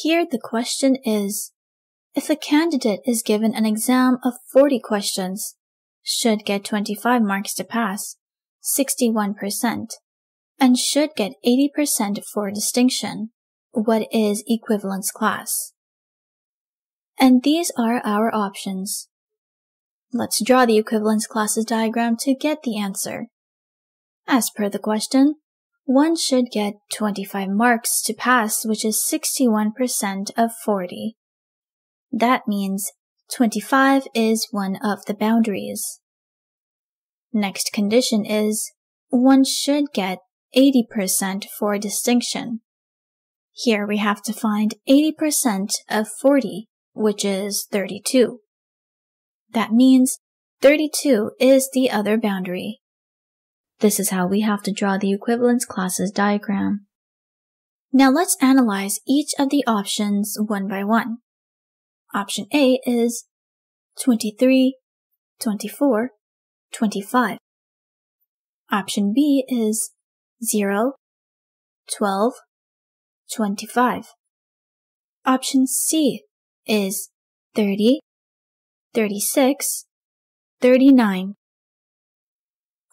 Here the question is, if a candidate is given an exam of 40 questions, should get 25 marks to pass, 61%, and should get 80% for distinction, what is equivalence class? And these are our options. Let's draw the equivalence classes diagram to get the answer. As per the question, one should get 25 marks to pass, which is 61% of 40. That means 25 is one of the boundaries. Next condition is one should get 80% for distinction. Here we have to find 80% of 40, which is 32. That means 32 is the other boundary. This is how we have to draw the equivalence classes diagram. Now let's analyze each of the options one by one. Option A is 23, 24, 25. Option B is 0, 12, 25. Option C is 30, 36, 39.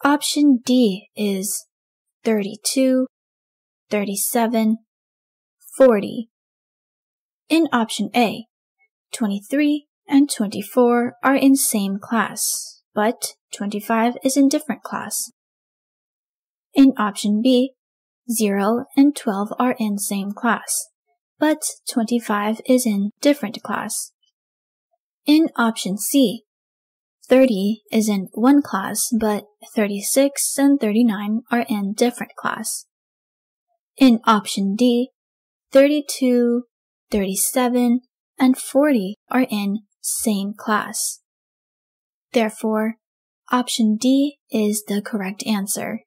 Option D is 32, 37, 40. In option A, 23 and 24 are in same class, but 25 is in different class. In option B, 0 and 12 are in same class, but 25 is in different class. In option C, 30 is in one class, but 36 and 39 are in different class. In option D, 32, 37, and 40 are in same class. Therefore, option D is the correct answer.